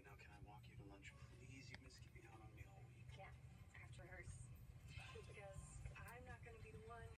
right now, can I?